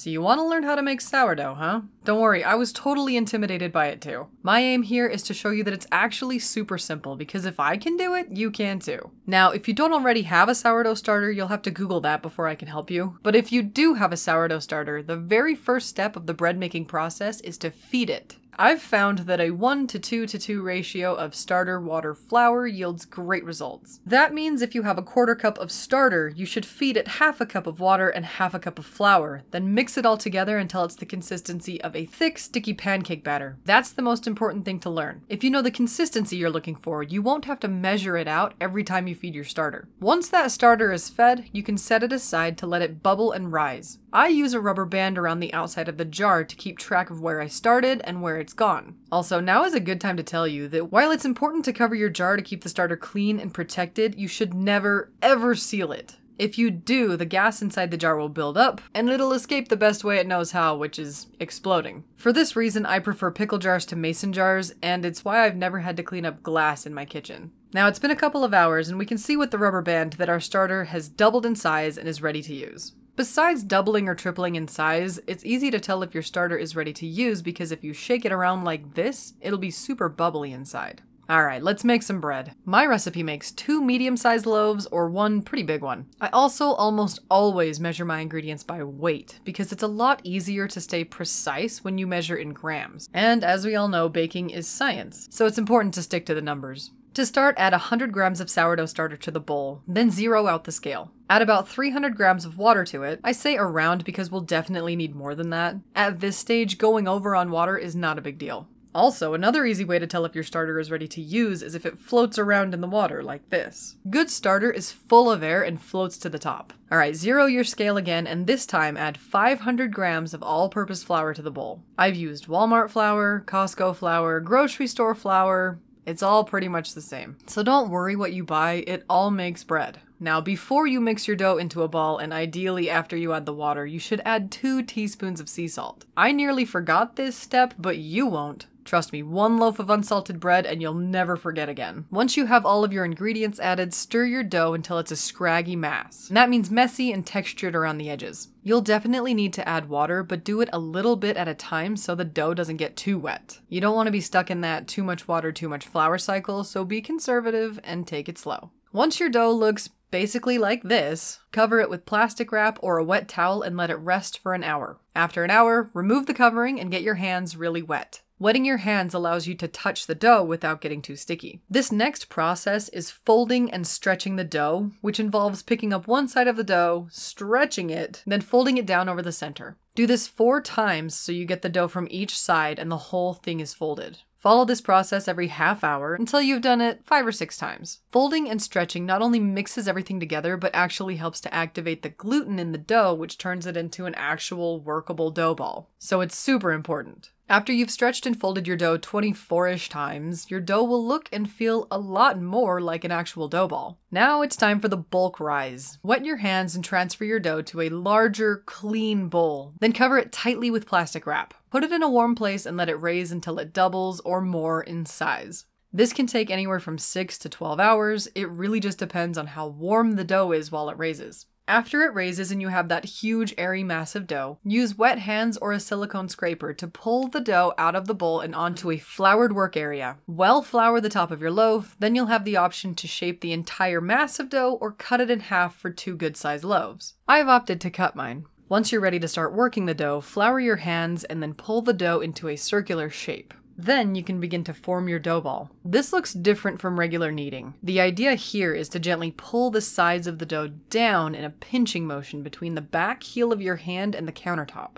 So you want to learn how to make sourdough, huh? Don't worry, I was totally intimidated by it too. My aim here is to show you that it's actually super simple because if I can do it, you can too. Now, if you don't already have a sourdough starter, you'll have to Google that before I can help you. But if you do have a sourdough starter, the very first step of the bread making process is to feed it. I've found that a 1 to 2 to 2 ratio of starter water flour yields great results. That means if you have a quarter cup of starter, you should feed it half a cup of water and half a cup of flour, then mix it all together until it's the consistency of a thick, sticky pancake batter. That's the most important thing to learn. If you know the consistency you're looking for, you won't have to measure it out every time you feed your starter. Once that starter is fed, you can set it aside to let it bubble and rise. I use a rubber band around the outside of the jar to keep track of where I started and where it's gone. Also, now is a good time to tell you that while it's important to cover your jar to keep the starter clean and protected, you should never, ever seal it. If you do, the gas inside the jar will build up, and it'll escape the best way it knows how, which is exploding. For this reason, I prefer pickle jars to mason jars, and it's why I've never had to clean up glass in my kitchen. Now, it's been a couple of hours, and we can see with the rubber band that our starter has doubled in size and is ready to use. Besides doubling or tripling in size, it's easy to tell if your starter is ready to use because if you shake it around like this, it'll be super bubbly inside. Alright, let's make some bread. My recipe makes two medium-sized loaves or one pretty big one. I also almost always measure my ingredients by weight, because it's a lot easier to stay precise when you measure in grams. And as we all know, baking is science, so it's important to stick to the numbers. To start, add 100 grams of sourdough starter to the bowl, then zero out the scale. Add about 300 grams of water to it. I say around because we'll definitely need more than that. At this stage, going over on water is not a big deal. Also, another easy way to tell if your starter is ready to use is if it floats around in the water, like this. Good starter is full of air and floats to the top. Alright, zero your scale again, and this time add 500 grams of all-purpose flour to the bowl. I've used Walmart flour, Costco flour, grocery store flour, it's all pretty much the same. So don't worry what you buy, it all makes bread. Now, before you mix your dough into a ball, and ideally after you add the water, you should add 2 teaspoons of sea salt. I nearly forgot this step, but you won't. Trust me, one loaf of unsalted bread and you'll never forget again. Once you have all of your ingredients added, stir your dough until it's a scraggy mass. And that means messy and textured around the edges. You'll definitely need to add water, but do it a little bit at a time so the dough doesn't get too wet. You don't want to be stuck in that too much water, too much flour cycle, so be conservative and take it slow. Once your dough looks basically like this, cover it with plastic wrap or a wet towel and let it rest for an hour. After an hour, remove the covering and get your hands really wet. Wetting your hands allows you to touch the dough without getting too sticky. This next process is folding and stretching the dough, which involves picking up one side of the dough, stretching it, then folding it down over the center. Do this four times so you get the dough from each side and the whole thing is folded. Follow this process every half hour until you've done it five or six times. Folding and stretching not only mixes everything together, but actually helps to activate the gluten in the dough, which turns it into an actual workable dough ball. So it's super important. After you've stretched and folded your dough 24-ish times, your dough will look and feel a lot more like an actual dough ball. Now it's time for the bulk rise. Wet your hands and transfer your dough to a larger, clean bowl. Then cover it tightly with plastic wrap. Put it in a warm place and let it raise until it doubles or more in size. This can take anywhere from 6 to 12 hours, it really just depends on how warm the dough is while it raises. After it raises and you have that huge airy mass of dough, use wet hands or a silicone scraper to pull the dough out of the bowl and onto a floured work area. Well flour the top of your loaf, then you'll have the option to shape the entire mass of dough or cut it in half for two good sized loaves. I've opted to cut mine. Once you're ready to start working the dough, flour your hands and then pull the dough into a circular shape. Then you can begin to form your dough ball. This looks different from regular kneading. The idea here is to gently pull the sides of the dough down in a pinching motion between the back heel of your hand and the countertop.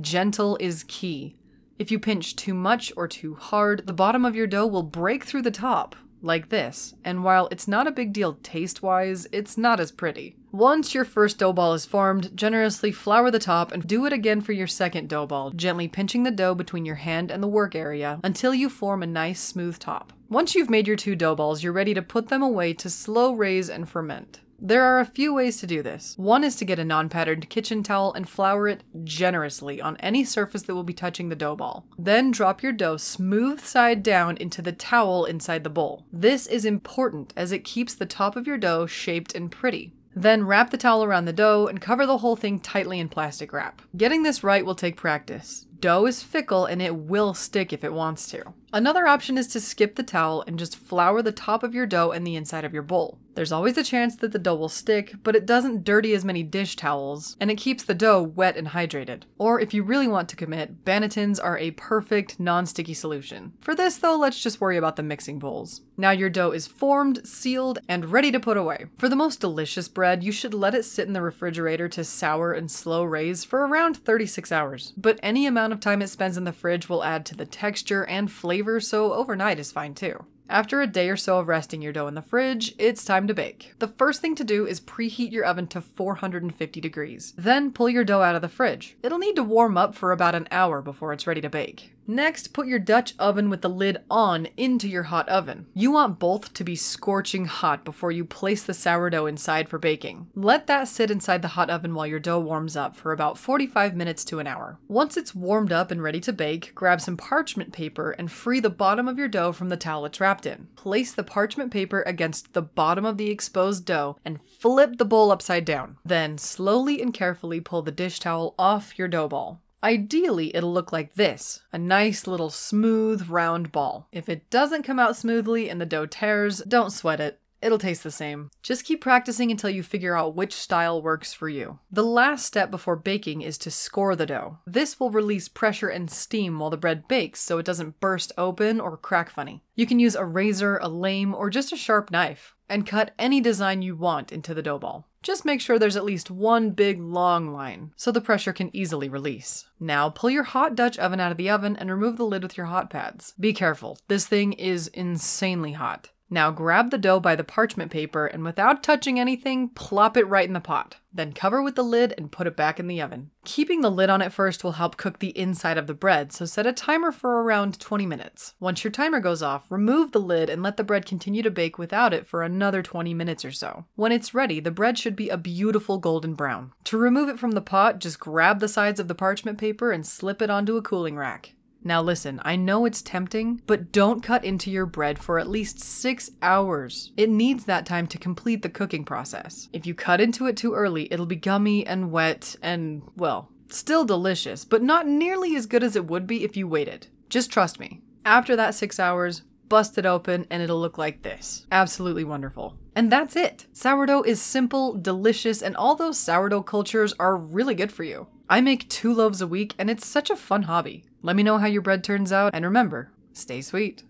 Gentle is key. If you pinch too much or too hard, the bottom of your dough will break through the top, like this, and while it's not a big deal taste-wise, it's not as pretty. Once your first dough ball is formed, generously flour the top and do it again for your second dough ball, gently pinching the dough between your hand and the work area until you form a nice smooth top. Once you've made your two dough balls, you're ready to put them away to slow raise and ferment. There are a few ways to do this. One is to get a non-patterned kitchen towel and flour it generously on any surface that will be touching the dough ball. Then drop your dough smooth side down into the towel inside the bowl. This is important as it keeps the top of your dough shaped and pretty. Then wrap the towel around the dough and cover the whole thing tightly in plastic wrap. Getting this right will take practice. Dough is fickle and it will stick if it wants to. Another option is to skip the towel and just flour the top of your dough and the inside of your bowl. There's always a chance that the dough will stick, but it doesn't dirty as many dish towels, and it keeps the dough wet and hydrated. Or if you really want to commit, bannetons are a perfect non-sticky solution. For this though, let's just worry about the mixing bowls. Now your dough is formed, sealed, and ready to put away. For the most delicious bread, you should let it sit in the refrigerator to sour and slow raise for around 36 hours. But any amount of time it spends in the fridge will add to the texture and flavor, so overnight is fine too. After a day or so of resting your dough in the fridge, it's time to bake. The first thing to do is preheat your oven to 450 degrees. Then pull your dough out of the fridge. It'll need to warm up for about an hour before it's ready to bake. Next, put your Dutch oven with the lid on into your hot oven. You want both to be scorching hot before you place the sourdough inside for baking. Let that sit inside the hot oven while your dough warms up for about 45 minutes to an hour. Once it's warmed up and ready to bake, grab some parchment paper and free the bottom of your dough from the towel it's wrapped in. Place the parchment paper against the bottom of the exposed dough and flip the bowl upside down. Then slowly and carefully pull the dish towel off your dough ball. Ideally, it'll look like this a nice little smooth round ball. If it doesn't come out smoothly and the dough tears, don't sweat it. It'll taste the same. Just keep practicing until you figure out which style works for you. The last step before baking is to score the dough. This will release pressure and steam while the bread bakes so it doesn't burst open or crack funny. You can use a razor, a lame, or just a sharp knife, and cut any design you want into the dough ball. Just make sure there's at least one big long line so the pressure can easily release. Now pull your hot Dutch oven out of the oven and remove the lid with your hot pads. Be careful, this thing is insanely hot. Now grab the dough by the parchment paper and without touching anything, plop it right in the pot. Then cover with the lid and put it back in the oven. Keeping the lid on it first will help cook the inside of the bread, so set a timer for around 20 minutes. Once your timer goes off, remove the lid and let the bread continue to bake without it for another 20 minutes or so. When it's ready, the bread should be a beautiful golden brown. To remove it from the pot, just grab the sides of the parchment paper and slip it onto a cooling rack. Now listen, I know it's tempting, but don't cut into your bread for at least six hours. It needs that time to complete the cooking process. If you cut into it too early, it'll be gummy and wet and, well, still delicious, but not nearly as good as it would be if you waited. Just trust me. After that six hours, bust it open and it'll look like this. Absolutely wonderful. And that's it. Sourdough is simple, delicious, and all those sourdough cultures are really good for you. I make two loaves a week and it's such a fun hobby. Let me know how your bread turns out, and remember, stay sweet.